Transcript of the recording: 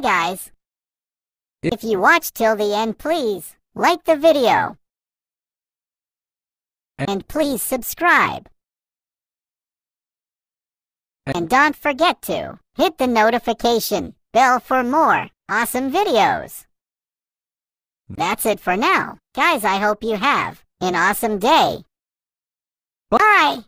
Guys, If you watch till the end, please like the video. And please subscribe. And don't forget to hit the notification bell for more awesome videos. That's it for now. Guys, I hope you have an awesome day. Bye!